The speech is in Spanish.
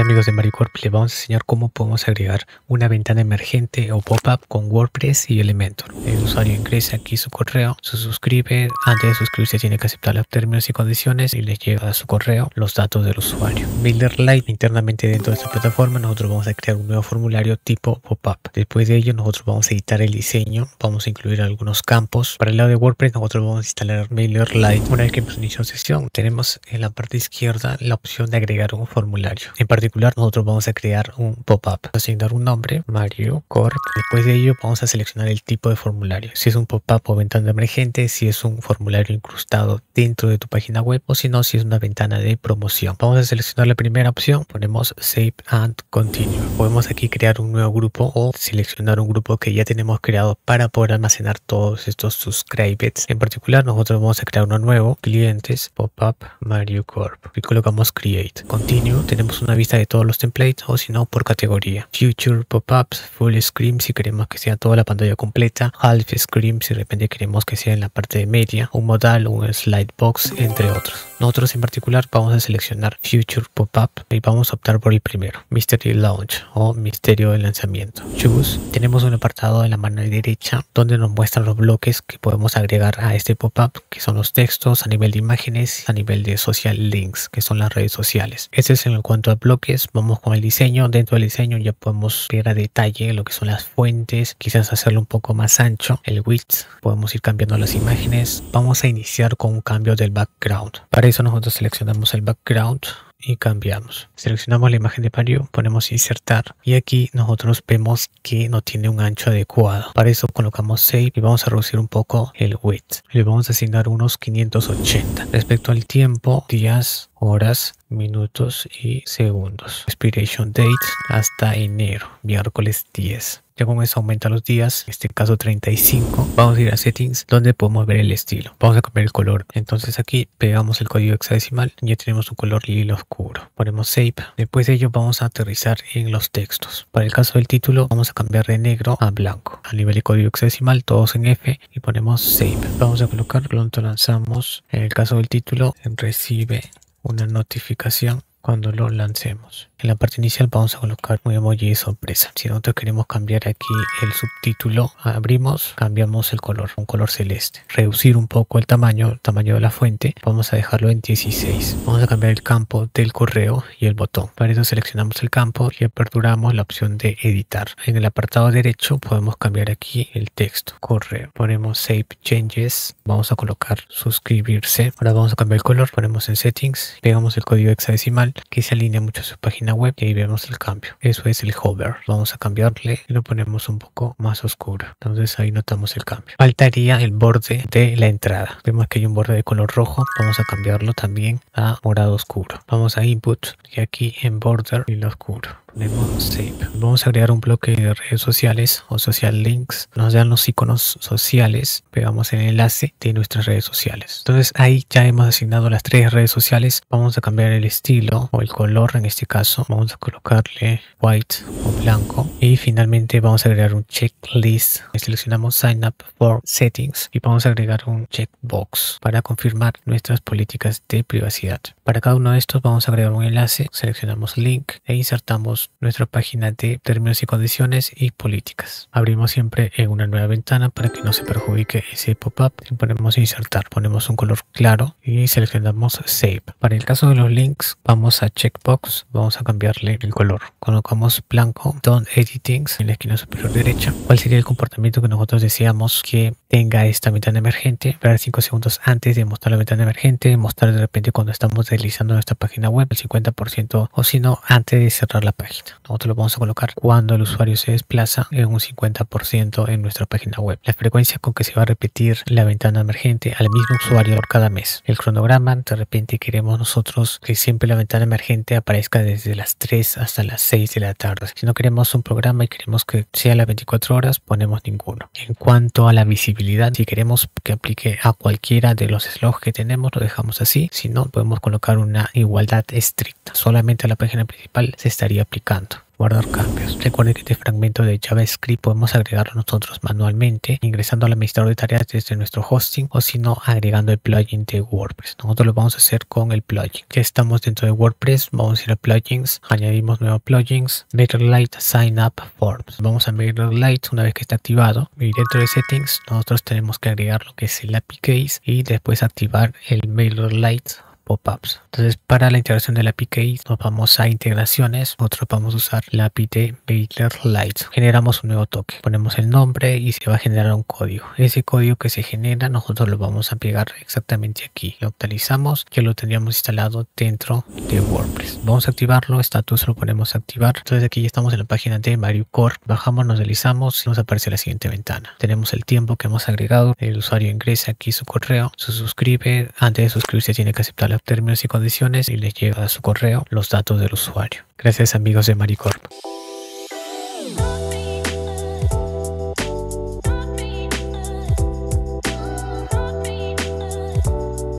Amigos de MariCorp, les vamos a enseñar cómo podemos agregar una ventana emergente o pop-up con WordPress y Elementor. El usuario ingresa aquí su correo, se suscribe, antes de suscribirse tiene que aceptar los términos y condiciones y le llega a su correo los datos del usuario. MailerLite, internamente dentro de esta plataforma nosotros vamos a crear un nuevo formulario tipo pop-up. Después de ello nosotros vamos a editar el diseño, vamos a incluir algunos campos. Para el lado de WordPress nosotros vamos a instalar MailerLite. Una vez que hemos iniciado sesión tenemos en la parte izquierda la opción de agregar un formulario. En particular nosotros vamos a crear un pop-up, asignar un nombre, Mario Corp. Después de ello vamos a seleccionar el tipo de formulario, si es un pop-up o ventana emergente, si es un formulario incrustado dentro de tu página web o si no, si es una ventana de promoción. Vamos a seleccionar la primera opción, ponemos Save and Continue. Podemos aquí crear un nuevo grupo o seleccionar un grupo que ya tenemos creado para poder almacenar todos estos subscribers. En particular nosotros vamos a crear uno nuevo, clientes, pop-up, Mario Corp. Y colocamos Create. Continue, tenemos una vista de todos los templates o si no por categoría. Future pop-ups, full screen si queremos que sea toda la pantalla completa, half screen si de repente queremos que sea en la parte de media, un modal, un slide box, entre otros. Nosotros en particular vamos a seleccionar Future Pop-up y vamos a optar por el primero, Mystery Launch o Misterio de Lanzamiento. Choose. Tenemos un apartado en la mano derecha donde nos muestran los bloques que podemos agregar a este pop-up, que son los textos a nivel de imágenes, a nivel de social links, que son las redes sociales. Este es en cuanto a Vamos con el diseño. Dentro del diseño ya podemos ver a detalle lo que son las fuentes, quizás hacerlo un poco más ancho. El width, podemos ir cambiando las imágenes. Vamos a iniciar con un cambio del background. Para eso nosotros seleccionamos el background y cambiamos. Seleccionamos la imagen de Mario, ponemos insertar y aquí nosotros vemos que no tiene un ancho adecuado. Para eso colocamos save y vamos a reducir un poco el width. Le vamos a asignar unos 580. Respecto al tiempo, días, horas, minutos y segundos. Expiration date hasta enero, miércoles 10. Ya con eso aumenta los días, en este caso 35. Vamos a ir a settings donde podemos ver el estilo. Vamos a cambiar el color. Entonces aquí pegamos el código hexadecimal. Ya tenemos un color lila oscuro. Ponemos save. Después de ello vamos a aterrizar en los textos. Para el caso del título vamos a cambiar de negro a blanco. A nivel de código hexadecimal todos en F y ponemos save. Vamos a colocar pronto lanzamos. En el caso del título recibe una notificación cuando lo lancemos. En la parte inicial vamos a colocar un emoji de sorpresa. Si nosotros queremos cambiar aquí el subtítulo, abrimos, cambiamos el color, un color celeste. Reducir un poco el tamaño, el tamaño de la fuente, vamos a dejarlo en 16. Vamos a cambiar el campo del correo y el botón. Para eso seleccionamos el campo y aperturamos la opción de editar. En el apartado derecho podemos cambiar aquí el texto, correo. Ponemos Save Changes, vamos a colocar suscribirse. Ahora vamos a cambiar el color, ponemos en Settings, pegamos el código hexadecimal que se alinea mucho a su página web y ahí vemos el cambio. Eso es el hover. Vamos a cambiarle y lo ponemos un poco más oscuro. Entonces ahí notamos el cambio. Faltaría el borde de la entrada. Vemos que hay un borde de color rojo. Vamos a cambiarlo también a morado oscuro. Vamos a input y aquí en border y lo oscuro Vamos a agregar un bloque de redes sociales o social links. Nos dan los iconos sociales. Pegamos el enlace de nuestras redes sociales. Entonces ahí ya hemos asignado las tres redes sociales. Vamos a cambiar el estilo o el color en este caso. Vamos a colocarle white o blanco. Y finalmente vamos a agregar un checklist. Seleccionamos sign up for settings y vamos a agregar un checkbox para confirmar nuestras políticas de privacidad. Para cada uno de estos vamos a agregar un enlace. Seleccionamos link e insertamos nuestra página de términos y condiciones y políticas. Abrimos siempre en una nueva ventana para que no se perjudique ese pop-up. Ponemos insertar, ponemos un color claro y seleccionamos save. Para el caso de los links vamos a checkbox, vamos a cambiarle el color. Colocamos blanco, don't editing en la esquina superior derecha. ¿Cuál sería el comportamiento que nosotros deseamos que tenga esta ventana emergente? Esperar 5 segundos antes de mostrar la ventana emergente, mostrar de repente cuando estamos deslizando nuestra página web el 50% o si no antes de cerrar la página. Nosotros lo vamos a colocar cuando el usuario se desplaza en un 50% en nuestra página web. La frecuencia con que se va a repetir la ventana emergente al mismo usuario por cada mes. El cronograma, de repente queremos nosotros que siempre la ventana emergente aparezca desde las 3 hasta las 6 de la tarde. Si no queremos un programa y queremos que sea las 24 horas, ponemos ninguno. En cuanto a la visibilidad, si queremos que aplique a cualquiera de los slots que tenemos, lo dejamos así. Si no, podemos colocar una igualdad estricta. Solamente a la página principal se estaría aplicando. Guardar cambios. Recuerden que este fragmento de JavaScript podemos agregarlo nosotros manualmente ingresando al administrador de tareas desde nuestro hosting o si no agregando el plugin de WordPress. Nosotros lo vamos a hacer con el plugin. Ya estamos dentro de WordPress, vamos a ir a plugins, añadimos nuevos plugins, MailerLite Sign Up Forms. Vamos a MailerLite una vez que está activado y dentro de settings nosotros tenemos que agregar lo que es el API case y después activar el MailerLite pop-ups. Entonces, para la integración de la API nos vamos a integraciones. Nosotros vamos a usar la API de MailerLite. Generamos un nuevo toque. Ponemos el nombre y se va a generar un código. Ese código que se genera, nosotros lo vamos a pegar exactamente aquí. Lo actualizamos, ya lo tendríamos instalado dentro de WordPress. Vamos a activarlo, status lo ponemos a activar. Entonces, aquí ya estamos en la página de Mario Core. Bajamos, nos deslizamos y nos aparece la siguiente ventana. Tenemos el tiempo que hemos agregado. El usuario ingresa aquí su correo, se suscribe. Antes de suscribirse tiene que aceptar la términos y condiciones y les llega a su correo los datos del usuario. Gracias amigos de Maricorp.